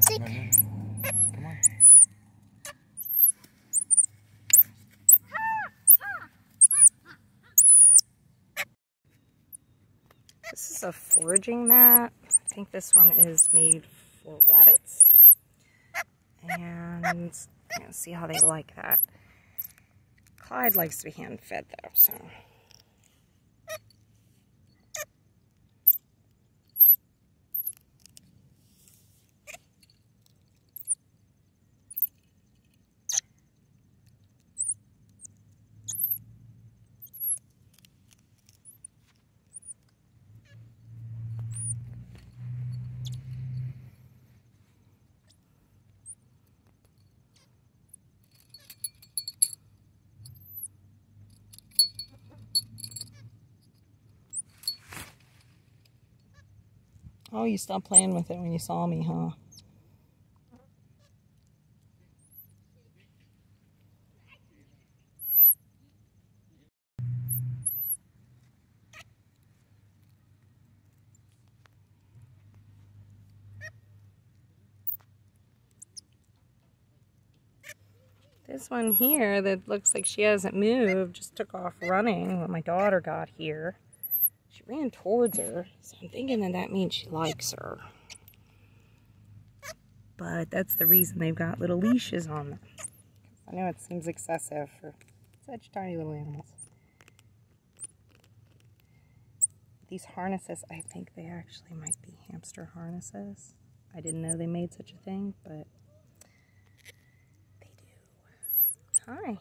stick. Come on. This is a foraging mat. I think this one is made for rabbits. And see how they like that. Clyde likes to be hand fed though, so Oh, you stopped playing with it when you saw me, huh? This one here that looks like she hasn't moved just took off running when my daughter got here. She ran towards her, so I'm thinking that that means she likes her. But that's the reason they've got little leashes on them. I know it seems excessive for such tiny little animals. These harnesses, I think they actually might be hamster harnesses. I didn't know they made such a thing, but they do. Hi.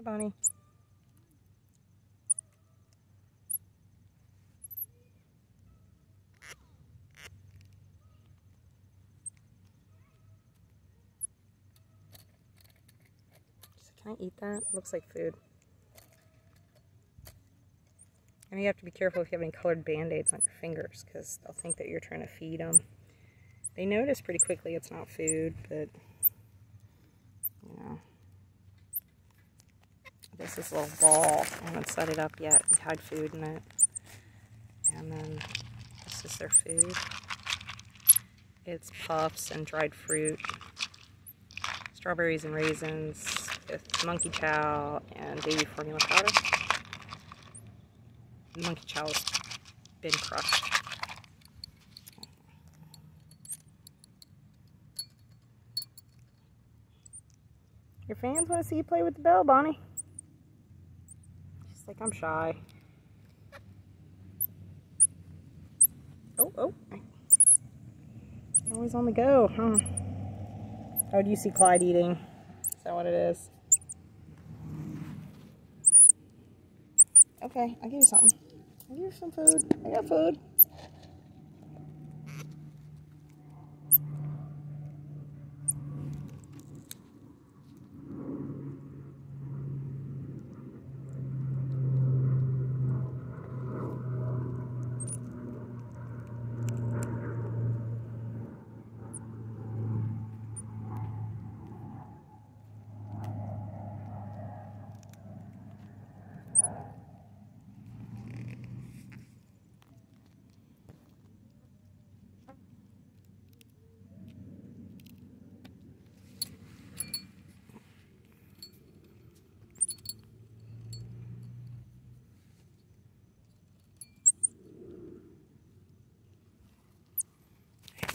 Bonnie. Can I eat that? It looks like food. And you have to be careful if you have any colored band-aids on your fingers because they'll think that you're trying to feed them. They notice pretty quickly it's not food, but, you know. This is a little ball. I haven't set it up yet. We had food in it. And then this is their food. It's puffs and dried fruit, strawberries and raisins, with monkey chow and baby formula powder. monkey chow has been crushed. Your fans want to see you play with the bell, Bonnie. She's like, I'm shy. Oh, oh. Always on the go, huh? Oh, do you see Clyde eating? Is that what it is? Okay, I'll give you something. I'll give you some food. I got food.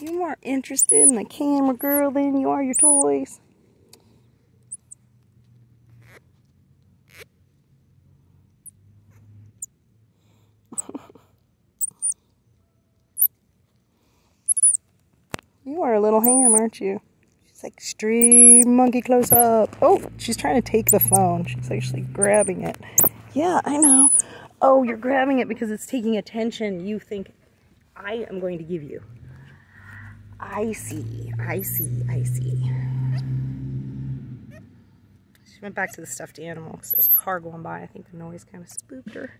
You're more interested in the camera girl than you are your toys. you are a little ham, aren't you? She's like extreme monkey close up. Oh, she's trying to take the phone. She's actually grabbing it. Yeah, I know. Oh, you're grabbing it because it's taking attention you think I am going to give you. I see, I see, I see. She went back to the stuffed animal because there's a car going by. I think the noise kind of spooked her.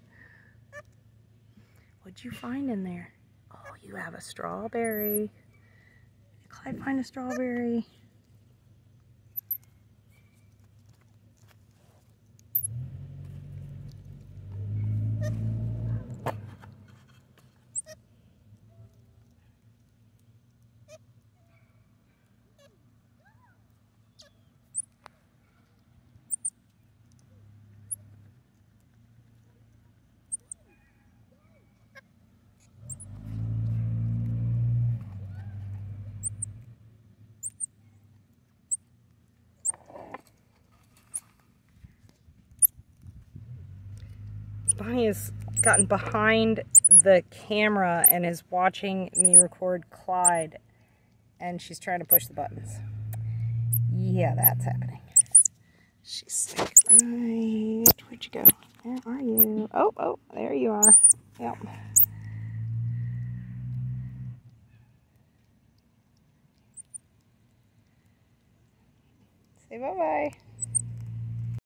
What'd you find in there? Oh, you have a strawberry. Did Clyde find a strawberry? Bonnie has gotten behind the camera and is watching me record Clyde. And she's trying to push the buttons. Yeah, that's happening. She's like, right, where'd you go? Where are you? Oh, oh, there you are. Yep. Say bye-bye.